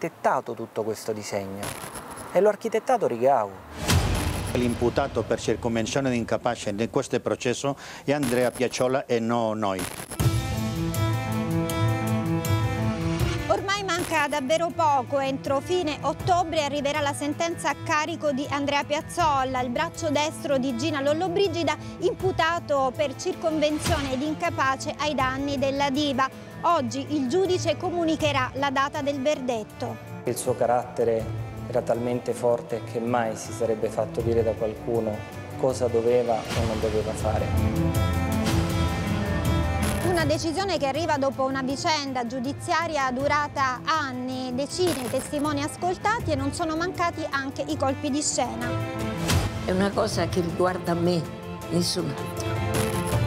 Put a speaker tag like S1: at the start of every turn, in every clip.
S1: architettato tutto questo disegno e l'ho architettato Rigau.
S2: L'imputato per circonvenzione di incapace in questo processo è Andrea Piacciola e non noi.
S3: Ormai manca davvero poco, entro fine ottobre arriverà la sentenza a carico di Andrea Piazzolla, il braccio destro di Gina Lollobrigida, imputato per circonvenzione di incapace ai danni della diva. Oggi il giudice comunicherà la data del verdetto.
S1: Il suo carattere era talmente forte che mai si sarebbe fatto dire da qualcuno cosa doveva o non doveva fare.
S3: Una decisione che arriva dopo una vicenda giudiziaria durata anni, decine di testimoni ascoltati e non sono mancati anche i colpi di scena.
S4: È una cosa che riguarda me, nessun altro.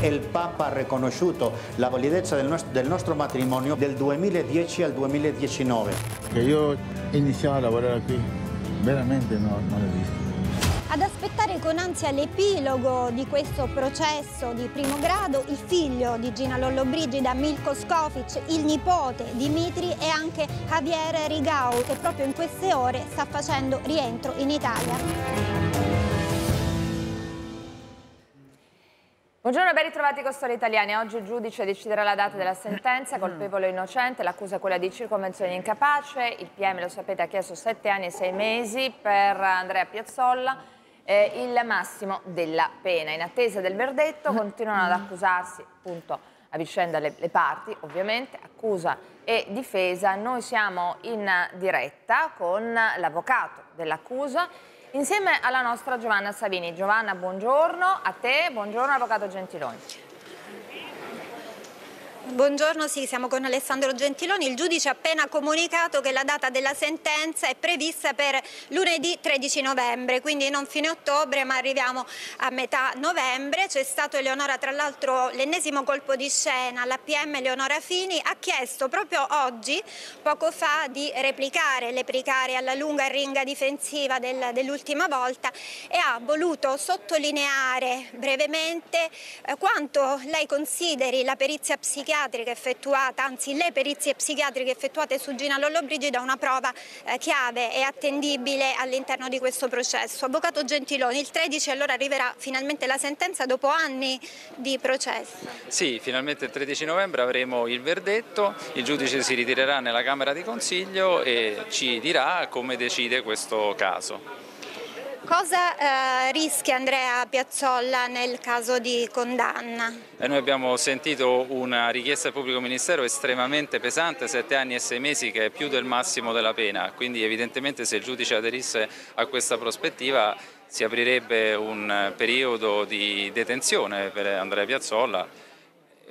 S2: Il Papa ha riconosciuto la validezza del, nostro, del nostro matrimonio del 2010 al 2019.
S5: Che io iniziavo a lavorare qui, veramente no, non l'ho visto.
S3: Ad aspettare con ansia l'epilogo di questo processo di primo grado il figlio di Gina Lollobrigida, Milko Skofic, il nipote Dimitri e anche Javier Rigau che proprio in queste ore sta facendo rientro in Italia.
S6: Buongiorno ben ritrovati con Storie Italiane. Oggi il giudice deciderà la data della sentenza, colpevole o innocente, l'accusa è quella di circonvenzione incapace, il PM lo sapete ha chiesto sette anni e sei mesi per Andrea Piazzolla, eh, il massimo della pena. In attesa del verdetto continuano ad accusarsi appunto a vicenda le, le parti, ovviamente, accusa e difesa. Noi siamo in diretta con l'avvocato dell'accusa insieme alla nostra Giovanna Savini. Giovanna, buongiorno a te, buongiorno Avvocato Gentiloni.
S3: Buongiorno, sì, siamo con Alessandro Gentiloni. Il giudice ha appena comunicato che la data della sentenza è prevista per lunedì 13 novembre, quindi non fine ottobre ma arriviamo a metà novembre. C'è stato Eleonora, tra l'altro l'ennesimo colpo di scena, la PM Eleonora Fini ha chiesto proprio oggi, poco fa, di replicare, replicare alla lunga ringa difensiva del, dell'ultima volta e ha voluto sottolineare brevemente eh, quanto lei consideri la perizia psichiatrica psichiatrica effettuata, anzi le perizie psichiatriche effettuate su Gina Lollobrigida una prova eh, chiave e attendibile all'interno di questo processo. Avvocato Gentiloni, il 13 allora arriverà finalmente la sentenza dopo anni di processo.
S7: Sì, finalmente il 13 novembre avremo il verdetto, il giudice si ritirerà nella Camera di Consiglio e ci dirà come decide questo caso.
S3: Cosa eh, rischia Andrea Piazzolla nel caso di condanna?
S7: E noi abbiamo sentito una richiesta del pubblico ministero estremamente pesante, sette anni e sei mesi che è più del massimo della pena, quindi evidentemente se il giudice aderisse a questa prospettiva si aprirebbe un periodo di detenzione per Andrea Piazzolla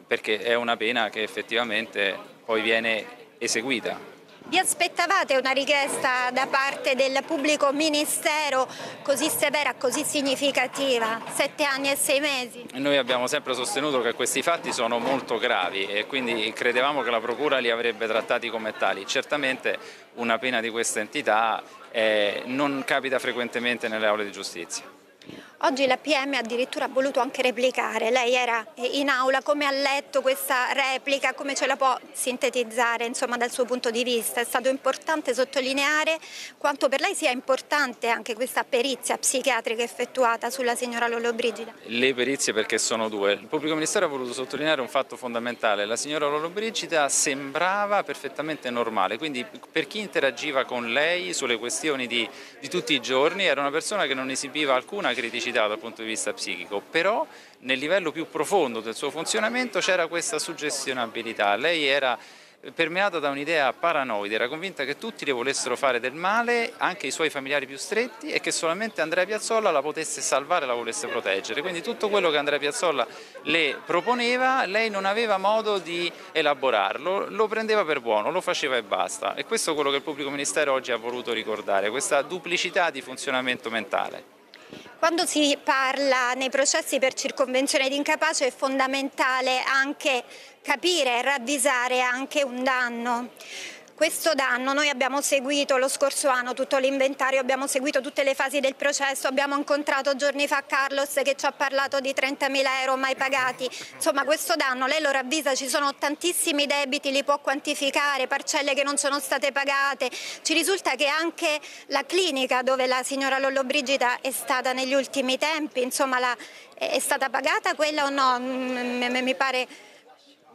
S7: perché è una pena che effettivamente poi viene eseguita.
S3: Vi aspettavate una richiesta da parte del pubblico ministero così severa, così significativa? Sette anni e sei mesi?
S7: Noi abbiamo sempre sostenuto che questi fatti sono molto gravi e quindi credevamo che la Procura li avrebbe trattati come tali. Certamente una pena di questa entità eh, non capita frequentemente nelle aule di giustizia.
S3: Oggi la PM addirittura ha voluto anche replicare, lei era in aula, come ha letto questa replica, come ce la può sintetizzare insomma, dal suo punto di vista? È stato importante sottolineare quanto per lei sia importante anche questa perizia psichiatrica effettuata sulla signora Lollobrigida.
S7: Le perizie perché sono due. Il pubblico ministero ha voluto sottolineare un fatto fondamentale, la signora Lollobrigida sembrava perfettamente normale, quindi per chi interagiva con lei sulle questioni di, di tutti i giorni era una persona che non esibiva alcuna criticità capacità dal punto di vista psichico, però nel livello più profondo del suo funzionamento c'era questa suggestionabilità. Lei era permeata da un'idea paranoide, era convinta che tutti le volessero fare del male, anche i suoi familiari più stretti, e che solamente Andrea Piazzolla la potesse salvare, la volesse proteggere. Quindi tutto quello che Andrea Piazzolla le proponeva, lei non aveva modo di elaborarlo, lo prendeva per buono, lo faceva e basta. E questo è quello che il pubblico ministero oggi ha voluto ricordare, questa duplicità di funzionamento mentale.
S3: Quando si parla nei processi per circonvenzione di incapace è fondamentale anche capire e ravvisare anche un danno. Questo danno noi abbiamo seguito lo scorso anno tutto l'inventario, abbiamo seguito tutte le fasi del processo, abbiamo incontrato giorni fa Carlos che ci ha parlato di 30.000 euro mai pagati, insomma questo danno lei lo ravvisa, ci sono tantissimi debiti, li può quantificare, parcelle che non sono state pagate, ci risulta che anche la clinica dove la signora Lollobrigida è stata negli ultimi tempi, insomma la, è stata pagata quella o no? Mi pare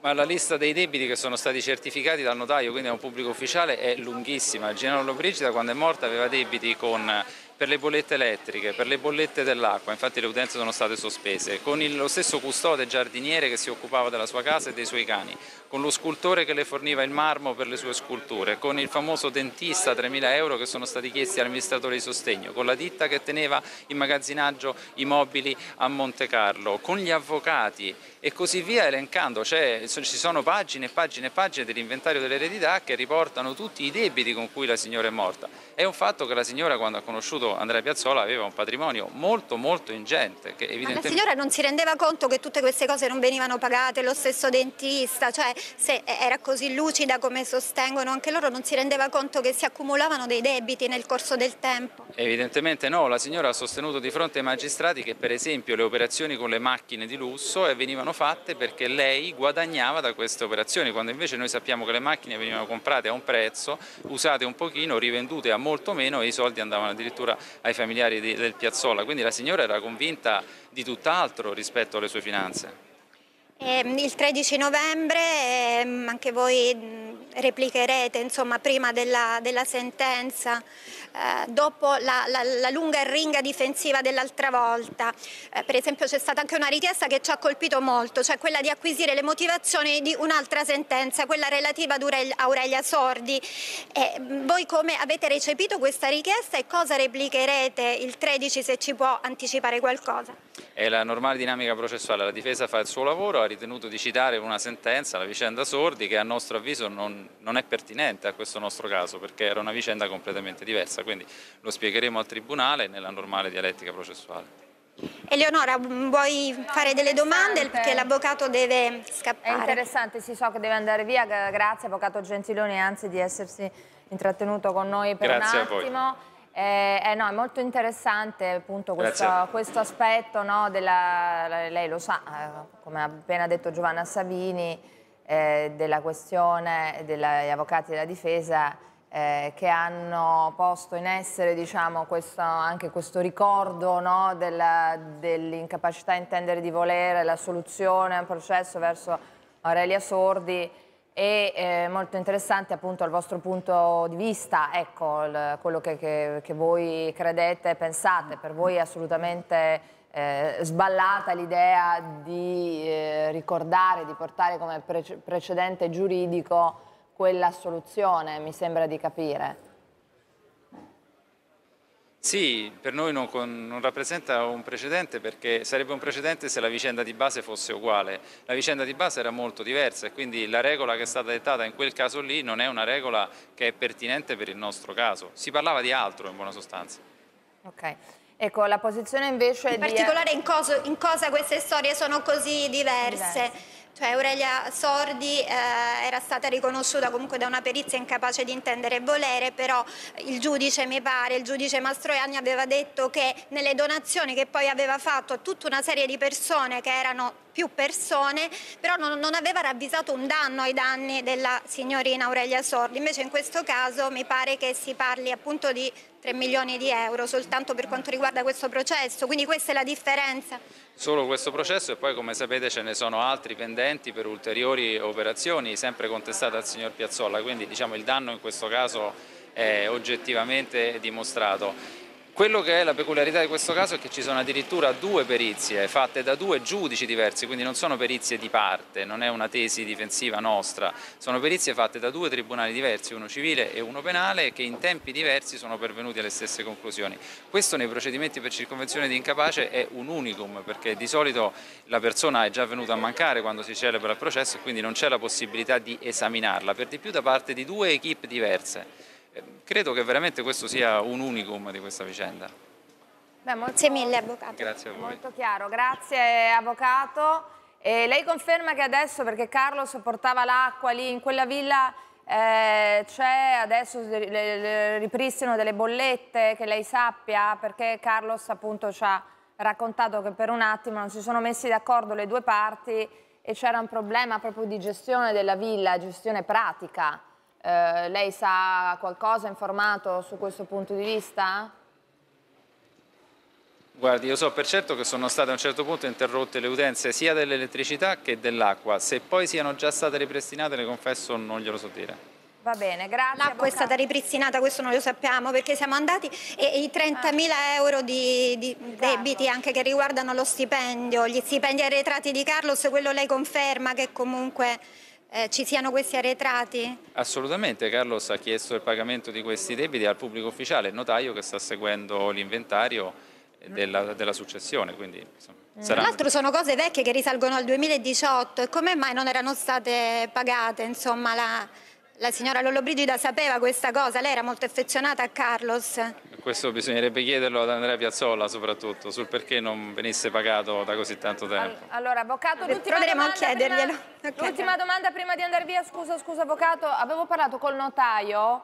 S7: ma la lista dei debiti che sono stati certificati dal notaio, quindi da un pubblico ufficiale, è lunghissima. Il generale Brigida quando è morta aveva debiti con per le bollette elettriche, per le bollette dell'acqua, infatti le utenze sono state sospese, con il, lo stesso custode giardiniere che si occupava della sua casa e dei suoi cani, con lo scultore che le forniva il marmo per le sue sculture, con il famoso dentista 3.000 euro che sono stati chiesti all'amministratore di sostegno, con la ditta che teneva in magazzinaggio i mobili a Monte Carlo, con gli avvocati e così via elencando, cioè, ci sono pagine e pagine e pagine dell'inventario dell'eredità che riportano tutti i debiti con cui la signora è morta. È un fatto che la signora quando ha conosciuto Andrea Piazzola aveva un patrimonio molto molto ingente. Che
S3: evidentemente... Ma la signora non si rendeva conto che tutte queste cose non venivano pagate, lo stesso dentista, cioè se era così lucida come sostengono anche loro non si rendeva conto che si accumulavano dei debiti nel corso del tempo?
S7: Evidentemente no, la signora ha sostenuto di fronte ai magistrati che per esempio le operazioni con le macchine di lusso venivano fatte perché lei guadagnava da queste operazioni, quando invece noi sappiamo che le macchine venivano comprate a un prezzo, usate un pochino, rivendute a molto meno e i soldi andavano addirittura ai familiari di, del Piazzola, quindi la signora era convinta di tutt'altro rispetto alle sue finanze.
S3: Eh, il 13 novembre eh, anche voi replicherete insomma, prima della, della sentenza, eh, dopo la, la, la, lunga ringa difensiva dell'altra volta. Eh, per esempio c'è stata anche una richiesta che ci ha colpito molto, cioè quella di acquisire le motivazioni di un'altra sentenza, quella relativa ad Aurelia Sordi. Eh, voi come avete recepito questa richiesta e cosa replicherete il 13 se ci può anticipare qualcosa?
S7: È la normale dinamica processuale, la difesa fa il suo lavoro, ha ritenuto di citare una sentenza, la vicenda Sordi, che a nostro avviso non non, è pertinente a questo nostro caso perché era una vicenda completamente diversa, quindi lo spiegheremo al Tribunale nella normale dialettica processuale.
S3: Eleonora, vuoi fare delle domande perché l'avvocato deve scappare?
S6: È interessante, si so che deve andare via, grazie Avvocato Gentiloni anzi di essersi intrattenuto con noi per
S7: grazie
S6: un attimo. Eh, eh, no, è molto interessante appunto questo, questo aspetto, no, della, lei lo sa, eh, come ha appena detto Giovanna Savini, eh, della questione degli avvocati della difesa eh, che hanno posto in essere diciamo, questo, anche questo ricordo no, dell'incapacità dell a intendere di volere la soluzione a un processo verso Aurelia Sordi e eh, molto interessante appunto il vostro punto di vista, ecco, il, quello che, che, che voi credete e pensate, per voi è assolutamente eh, sballata l'idea di eh, ricordare, di portare come pre precedente giuridico quella soluzione, mi sembra di capire.
S7: Sì, per noi non, non, rappresenta un precedente perché sarebbe un precedente se la vicenda di base fosse uguale. La vicenda di base era molto diversa e quindi la regola che è stata dettata in quel caso lì non è una regola che è pertinente per il nostro caso. Si parlava di altro in buona sostanza.
S6: Ok. Ecco, la posizione invece
S3: in
S6: di...
S3: In particolare in, coso, in, cosa queste storie sono così diverse. diverse. Cioè Aurelia Sordi eh, era stata riconosciuta comunque da una perizia incapace di intendere e volere, però il giudice, mi pare, il giudice Mastroianni aveva detto che nelle donazioni che poi aveva fatto a tutta una serie di persone che erano più persone, però non, non, aveva ravvisato un danno ai danni della signorina Aurelia Sordi. Invece in questo caso mi pare che si parli appunto di 3 milioni di euro soltanto per quanto riguarda questo processo, quindi questa è la differenza.
S7: Solo questo processo e poi come sapete ce ne sono altri pendenti per ulteriori operazioni sempre contestate al signor Piazzolla, quindi diciamo il danno in questo caso è oggettivamente dimostrato. Quello che è la peculiarità di questo caso è che ci sono addirittura due perizie fatte da due giudici diversi, quindi non sono perizie di parte, non è una tesi difensiva nostra, sono perizie fatte da due tribunali diversi, uno civile e uno penale, che in tempi diversi sono pervenuti alle stesse conclusioni. Questo nei procedimenti per circonvenzione di incapace è un unicum, perché di solito la persona è già venuta a mancare quando si celebra il processo e quindi non c'è la possibilità di esaminarla, per di più da parte di due equip diverse. Credo che veramente questo sia un unicum di questa vicenda.
S3: Beh, Grazie mille Avvocato.
S7: Grazie a voi.
S6: Molto chiaro, grazie Avvocato. E lei conferma che adesso, perché Carlos portava l'acqua lì in quella villa, Eh, c'è adesso il ripristino delle bollette, che lei sappia, perché Carlos appunto ci ha raccontato che per un attimo non si sono messi d'accordo le due parti e c'era un problema proprio di gestione della villa, gestione pratica. Eh, lei sa qualcosa, informato su questo punto di vista?
S7: Guardi, io so per certo che sono state a un certo punto interrotte le utenze sia dell'elettricità che dell'acqua. Se poi siano già state ripristinate, le confesso, non glielo so dire.
S6: Va bene, grazie.
S3: L'acqua è stata ripristinata, questo non lo sappiamo perché siamo andati e i 30.000 euro di, di debiti anche che riguardano lo stipendio, gli stipendi arretrati di Carlos, quello lei conferma che comunque eh, ci siano questi arretrati?
S7: Assolutamente, Carlos ha chiesto il pagamento di questi debiti al pubblico ufficiale, il notaio che sta seguendo l'inventario della, della successione. Quindi, insomma,
S3: Tra l'altro sono cose vecchie che risalgono al 2018 e come mai non erano state pagate? Insomma, la, la signora Lollobrigida sapeva questa cosa, lei era molto affezionata a Carlos.
S7: Questo bisognerebbe chiederlo ad Andrea Piazzolla soprattutto, sul perché non venisse pagato da così tanto tempo.
S6: Allora, Avvocato, l'ultima domanda,
S3: chiederglielo.
S6: Prima, okay. l'ultima domanda prima di andare via, scusa, scusa Avvocato, avevo parlato col notaio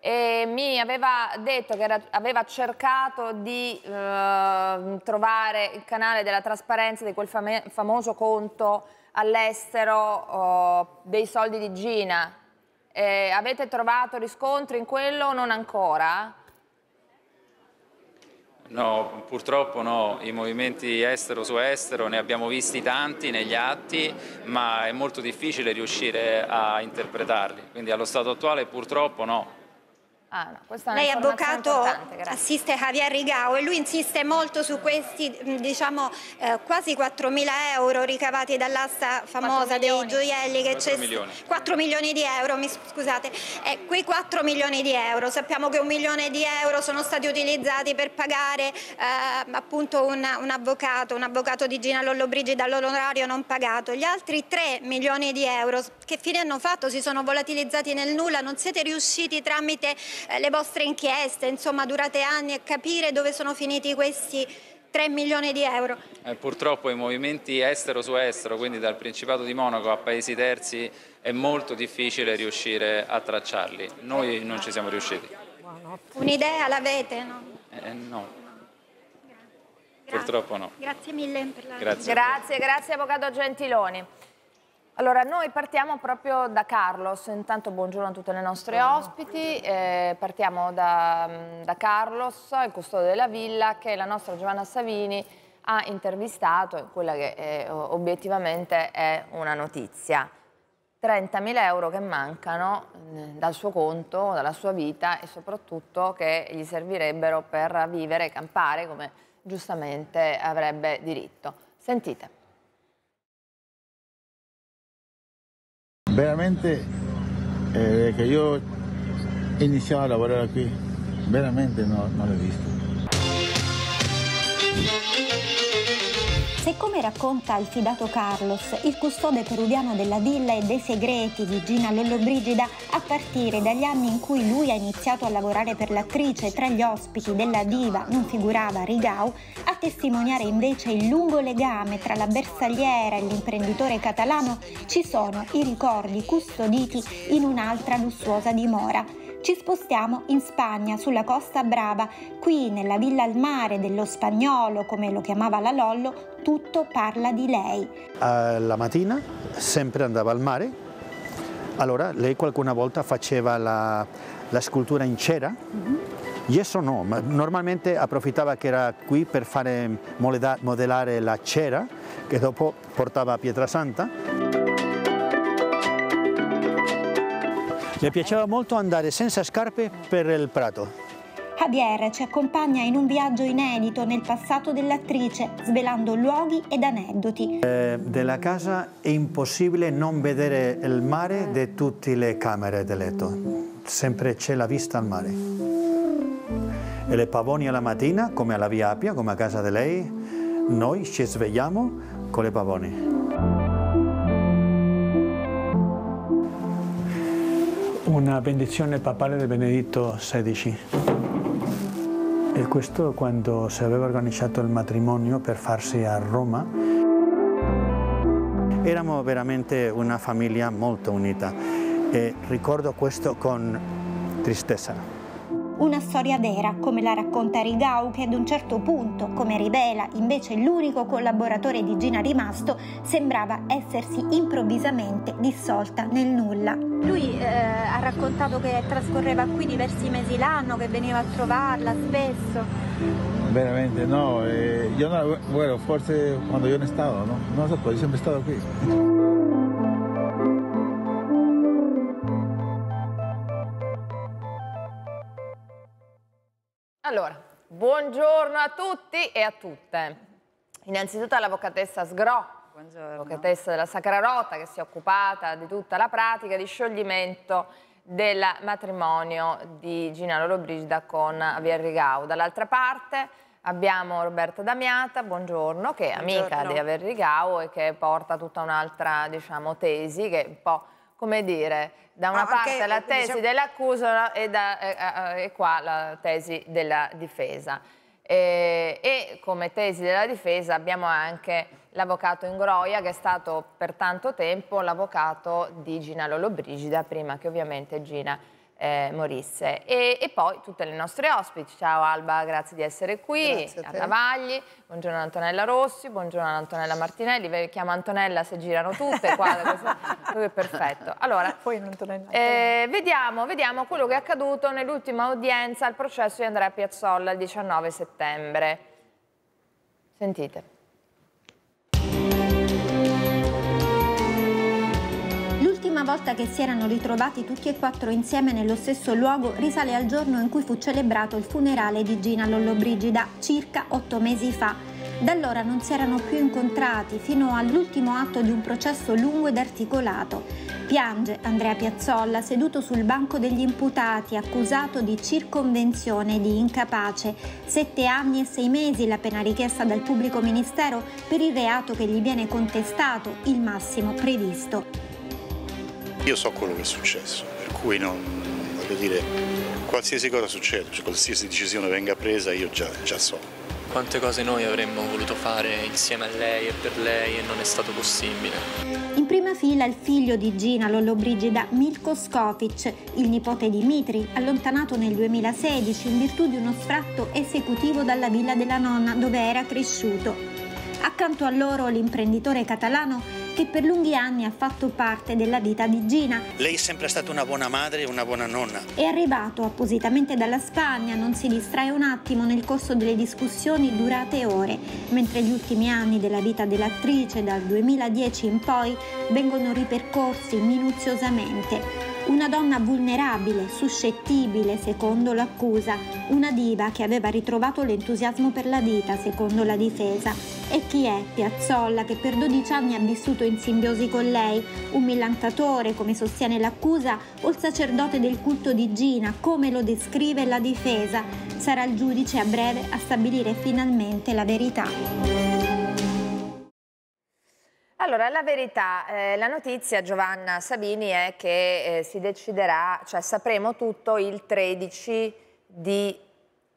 S6: e mi aveva detto che era, aveva cercato di eh, trovare il canale della trasparenza di quel fame, famoso conto all'estero oh, dei soldi di Gina. Eh, avete trovato riscontri in quello o non ancora?
S7: No, purtroppo no, i movimenti estero su estero ne abbiamo visti tanti negli atti, ma è molto difficile riuscire a interpretarli, quindi allo stato attuale purtroppo no.
S3: Ah, no, Lei avvocato assiste Javier Rigao e lui insiste molto su questi diciamo eh, quasi 4 mila euro ricavati dall'asta famosa dei gioielli che
S7: 4 milioni.
S3: 4 milioni di euro, mi scusate, eh, quei 4 milioni di euro, sappiamo che un milione di euro sono stati utilizzati per pagare eh, appunto un, un, avvocato, un avvocato di Gina Lollobrigida all'onorario non pagato, gli altri 3 milioni di euro che fine hanno fatto? Si sono volatilizzati nel nulla, non siete riusciti tramite le vostre inchieste, insomma durate anni a capire dove sono finiti questi 3 milioni di euro.
S7: Eh, purtroppo i movimenti estero su estero, quindi dal Principato di Monaco a paesi terzi, è molto difficile riuscire a tracciarli. Noi non ci siamo riusciti.
S3: Un'idea l'avete? No.
S7: Eh, no. Purtroppo no.
S3: Grazie mille per la
S6: Grazie, grazie, grazie Avvocato Gentiloni. Allora, noi partiamo proprio da Carlos, intanto buongiorno a tutte le nostre ospiti, eh, partiamo da, da, Carlos, il custode della villa, che la nostra Giovanna Savini ha intervistato in quella che eh, obiettivamente è una notizia. 30.000 euro che mancano eh, dal suo conto, dalla sua vita e soprattutto che gli servirebbero per vivere e campare come giustamente avrebbe diritto. Sentite.
S5: Veramente, eh, che io iniziavo a lavorare qui, veramente no, non l'ho visto.
S8: Come racconta il fidato Carlos, il custode peruviano della villa e dei segreti di Gina Lollobrigida, a partire dagli anni in cui lui ha iniziato a lavorare per l'attrice tra gli ospiti della diva non figurava Rigau, a testimoniare invece il lungo legame tra la bersagliera e l'imprenditore catalano, ci sono i ricordi custoditi in un'altra lussuosa dimora ci spostiamo in Spagna, sulla Costa Brava. Qui, nella villa al mare dello spagnolo, come lo chiamava la Lollo, tutto parla di lei.
S2: la mattina sempre andava al mare, allora lei qualcuna volta faceva la, la scultura in cera. Mm-hmm. Yeso no, ma normalmente approfittava che era qui per fare modellare la cera che dopo portava a Pietrasanta. Le piaceva molto andare senza scarpe per il prato.
S8: Javier ci accompagna in un viaggio inedito nel passato dell'attrice, svelando luoghi ed aneddoti.
S2: Eh, della casa è impossibile non vedere il mare di tutte le camere del letto. Sempre c'è la vista al mare. E le pavoni alla mattina, come alla via Appia, come a casa di lei, noi ci svegliamo con le pavoni. Una benedizione papale di Benedetto XVI. E questo quando si aveva organizzato il matrimonio per farsi a Roma. Eravamo veramente una famiglia molto unita e ricordo questo con tristezza.
S8: Una storia vera, come la racconta Rigau, che ad un certo punto, come rivela invece l'unico collaboratore di Gina rimasto, sembrava essersi improvvisamente dissolta nel nulla.
S3: Lui eh, ha raccontato che trascorreva qui diversi mesi l'anno, che veniva a trovarla spesso.
S5: Veramente no, eh, yo no, bueno, forse quando io ne stavo, no, non so, io sempre stato qui.
S6: Allora, buongiorno a tutti e a tutte. Innanzitutto all'avvocatessa Sgro, avvocatessa della Sacra Rota che si è occupata di tutta la pratica di scioglimento del matrimonio di Gina Lollobrigida con Javier Rigau. Dall'altra parte abbiamo Roberta Damiata, buongiorno, che è amica
S9: Buongiorno.
S6: di Javier Rigau e che porta tutta un'altra diciamo, tesi che è un po' come dire, da una
S9: anche,
S6: parte la tesi
S9: diciamo-
S6: dell'accusa e, da- e- e- e qua la tesi della difesa. E, e come tesi della difesa abbiamo anche l'avvocato Ingroia che è stato per tanto tempo l'avvocato di Gina Lollobrigida prima che ovviamente Gina eh, morisse. E, e poi tutte le nostre ospiti. Ciao Alba, grazie di essere qui.
S9: Grazie a te.
S6: Anna Vagli, buongiorno Antonella Rossi, buongiorno Antonella Martinelli. Ve- Chiamo Antonella se girano tutte qua. è perfetto. Allora, eh, vediamo, vediamo quello che è accaduto nell'ultima udienza al processo di Andrea Piazzolla il 19 settembre. Sentite.
S8: Volta che si erano ritrovati tutti e quattro insieme nello stesso luogo risale al giorno in cui fu celebrato il funerale di Gina Lollobrigida, circa otto mesi fa. Da allora non si erano più incontrati fino all'ultimo atto di un processo lungo ed articolato. Piange Andrea Piazzolla seduto sul banco degli imputati, accusato di circonvenzione di incapace. Sette anni e sei mesi la pena richiesta dal pubblico ministero per il reato che gli viene contestato, il massimo previsto.
S10: Io so quello che è successo, per cui non voglio dire, qualsiasi cosa succeda, cioè qualsiasi decisione venga presa, io già, già so.
S11: Quante cose noi avremmo voluto fare insieme a lei e per lei e non è stato possibile.
S8: In prima fila il figlio di Gina Lollobrigida, Milko Skovic, il nipote di Mitri, allontanato nel 2016 in virtù di uno sfratto esecutivo dalla villa della nonna dove era cresciuto. Accanto a loro l'imprenditore catalano che per lunghi anni ha fatto parte della vita di Gina.
S2: Lei è sempre stata una buona madre e una buona nonna.
S8: È arrivato appositamente dalla Spagna, non si distrae un attimo nel corso delle discussioni durate ore, mentre gli ultimi anni della vita dell'attrice, dal 2010 in poi, vengono ripercorsi minuziosamente. Una donna vulnerabile, suscettibile, secondo l'accusa, una diva che aveva ritrovato l'entusiasmo per la vita, secondo la difesa. E chi è Piazzolla che per 12 anni ha vissuto in simbiosi con lei? Un millantatore, come sostiene l'accusa, o il sacerdote del culto di Gina, come lo descrive la difesa? Sarà il giudice a breve a stabilire finalmente la verità.
S6: Allora, la verità, eh, la notizia Giovanna Sabini è che eh, si deciderà, cioè sapremo tutto il 13 di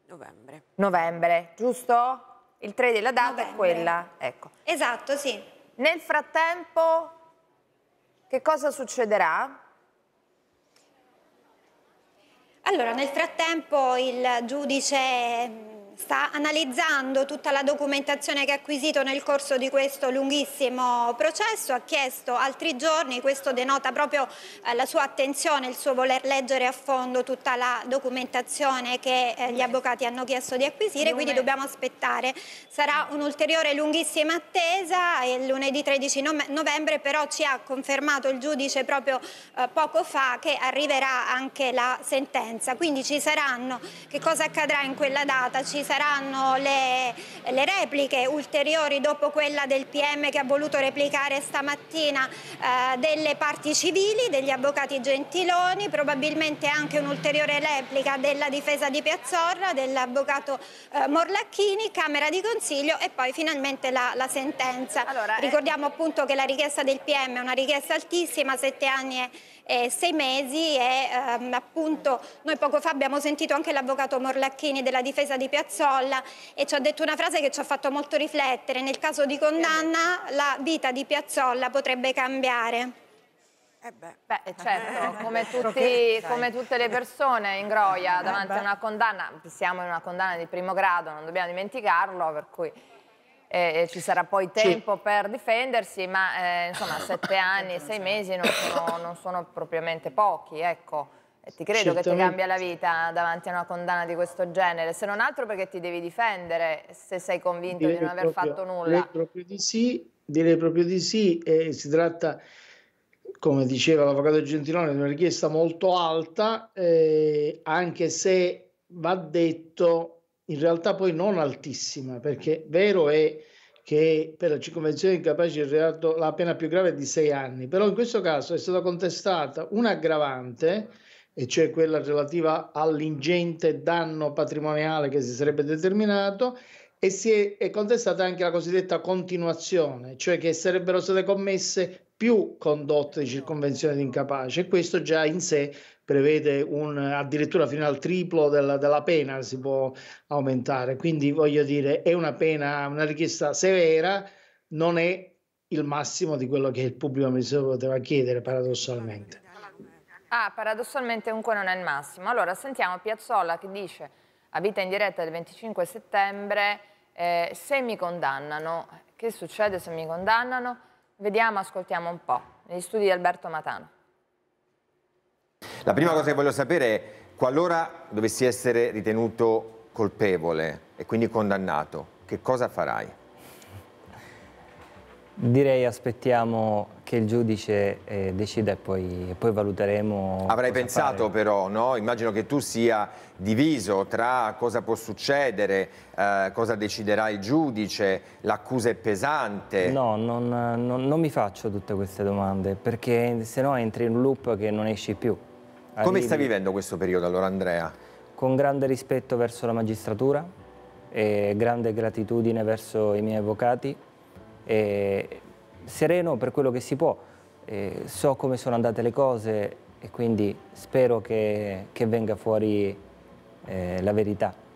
S9: novembre.
S6: novembre, giusto? Il 3 la data è
S3: Novembre.
S6: quella, ecco.
S3: Esatto, sì.
S6: Nel frattempo, che cosa succederà?
S3: Allora, nel frattempo il giudice sta analizzando tutta la documentazione che ha acquisito nel corso di questo lunghissimo processo, ha chiesto altri giorni, questo denota proprio eh, la sua attenzione, il suo voler leggere a fondo tutta la documentazione che eh, gli avvocati hanno chiesto di acquisire, quindi dobbiamo aspettare. Sarà un'ulteriore lunghissima attesa e il lunedì 13 nove- novembre però ci ha confermato il giudice proprio eh, poco fa che arriverà anche la sentenza, quindi ci saranno, che cosa accadrà in quella data? Ci saranno le, le repliche ulteriori dopo quella del PM che ha voluto replicare stamattina eh, delle parti civili, degli avvocati Gentiloni, probabilmente anche un'ulteriore replica della difesa di Piazzorra, dell'avvocato eh, Morlacchini, Camera di Consiglio e poi finalmente la, la sentenza.
S6: Allora, eh,
S3: Ricordiamo appunto che la richiesta del PM è una richiesta altissima, sette anni e, e sei mesi e ehm, appunto noi poco fa abbiamo sentito anche l'avvocato Morlacchini della difesa di Piazzolla e ci ha detto una frase che ci ha fatto molto riflettere, nel caso di condanna la vita di Piazzolla potrebbe cambiare.
S6: Eh beh. beh. certo, come, tutti, come, tutte le persone in Groia davanti a una condanna, siamo in una condanna di primo grado, non dobbiamo dimenticarlo, per cui eh, ci sarà poi tempo sì. per difendersi, ma eh, insomma sette anni, sei mesi non sono, non sono propriamente pochi, ecco. Ti credo Certamente. che ti cambia la vita davanti a una condanna di questo genere, se non altro perché ti devi difendere se sei convinto direi di non aver proprio, fatto nulla.
S9: Direi proprio di sì, direi proprio di sì e si tratta, come diceva l'avvocato Gentiloni, di una richiesta molto alta, eh, anche se va detto in realtà poi non altissima, perché vero è che per la circonvenzione incapace il reato la pena più grave è di sei anni, però in questo caso è stata contestata un'aggravante, e cioè quella relativa all'ingente danno patrimoniale che si sarebbe determinato, e si è, è contestata anche la cosiddetta continuazione, cioè che sarebbero state commesse più condotte di circonvenzione di incapace e questo già in sé prevede un, addirittura fino al triplo della, della, pena si può aumentare. Quindi voglio dire, è una pena, una richiesta severa, non è il massimo di quello che il pubblico ministero poteva chiedere paradossalmente.
S6: Ah, paradossalmente comunque non è il massimo. Allora sentiamo Piazzolla che dice a vita in diretta del 25 settembre eh, se mi condannano, che succede se mi condannano? Vediamo, ascoltiamo un po', negli studi di Alberto Matano.
S12: La prima cosa che voglio sapere è qualora dovessi essere ritenuto colpevole e quindi condannato, che cosa farai?
S1: Direi aspettiamo che il giudice eh, decida e poi, poi valuteremo.
S12: Avrai pensato fare. però, no? Immagino che tu sia diviso tra cosa può succedere, eh, cosa deciderà il giudice, l'accusa è pesante.
S1: No, non, non, non, mi faccio tutte queste domande perché se no entri in un loop che non esci più.
S12: Arrivi... Come stai vivendo questo periodo allora Andrea?
S1: Con grande rispetto verso la magistratura e grande gratitudine verso i miei avvocati eh, sereno per quello che si può. Eh, so come sono andate le cose e quindi spero che, che venga fuori eh, la verità.